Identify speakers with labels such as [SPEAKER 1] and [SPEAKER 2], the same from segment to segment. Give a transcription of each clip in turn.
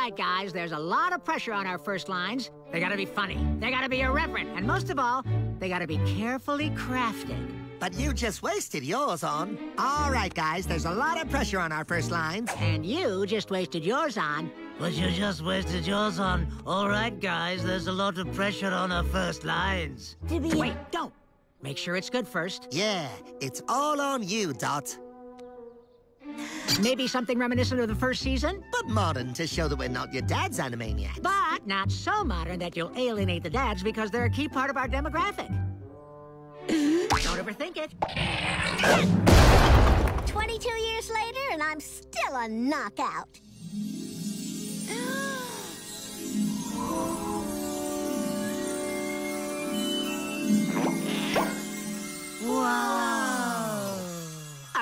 [SPEAKER 1] right, guys, there's a lot of pressure on our first lines. They gotta be funny, they gotta be irreverent, and most of all, they gotta be carefully crafted.
[SPEAKER 2] But you just wasted yours on. All right, guys, there's a lot of pressure on our first lines.
[SPEAKER 1] And you just wasted yours on.
[SPEAKER 3] But you just wasted yours on. All right, guys, there's a lot of pressure on our first lines.
[SPEAKER 1] Wait, don't. Make sure it's good first.
[SPEAKER 2] Yeah, it's all on you, Dot.
[SPEAKER 1] Maybe something reminiscent of the first season?
[SPEAKER 2] But modern to show that we're not your dad's animaniacs.
[SPEAKER 1] But not so modern that you'll alienate the dads because they're a key part of our demographic. Don't overthink it.
[SPEAKER 4] 22 years later, and I'm still a knockout.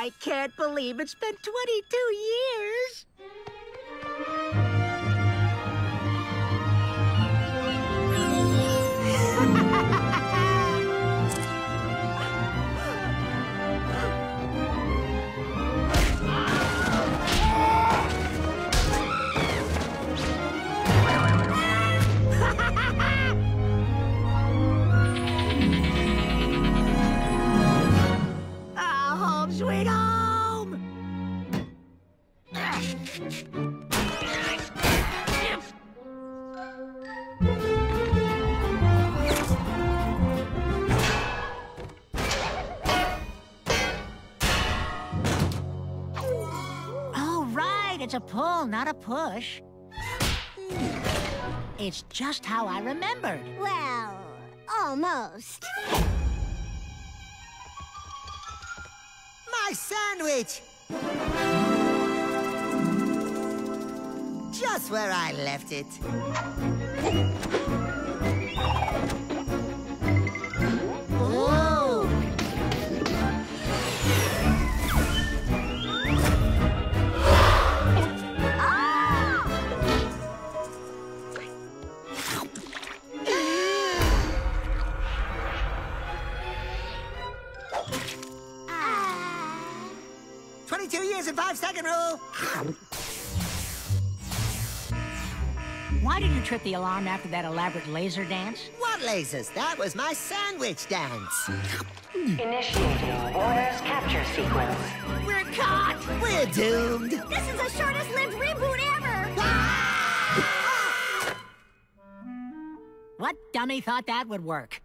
[SPEAKER 1] I can't believe it's been 22 years. It's a pull, not a push. It's just how I remembered.
[SPEAKER 4] Well, almost.
[SPEAKER 2] My sandwich! Just where I left it.
[SPEAKER 1] Ooh!
[SPEAKER 4] Ah.
[SPEAKER 2] 22 years and five second rule.
[SPEAKER 1] Why did you trip the alarm after that elaborate laser dance?
[SPEAKER 2] What lasers? That was my sandwich dance.
[SPEAKER 5] Initiating Warner's capture sequence.
[SPEAKER 1] We're caught!
[SPEAKER 2] We're doomed.
[SPEAKER 4] This is the shortest lived reboot ever! Ah!
[SPEAKER 1] What dummy thought that would work?